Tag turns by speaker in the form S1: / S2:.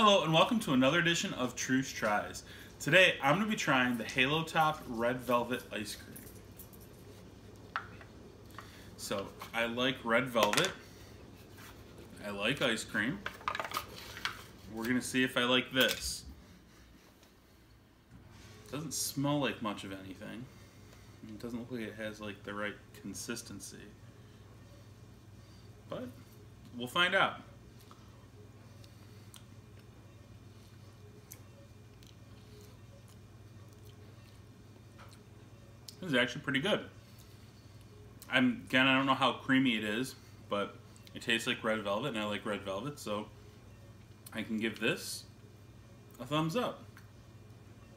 S1: Hello and welcome to another edition of Treusch Tries. Today I'm going to be trying the Halo Top Red Velvet Ice Cream. So I like red velvet. I like ice cream. We're going to see if I like this. It Doesn't smell like much of anything. It doesn't look like it has like the right consistency. But we'll find out. This is actually pretty good. I'm again I don't know how creamy it is, but it tastes like red velvet and I like red velvet, so I can give this a thumbs up.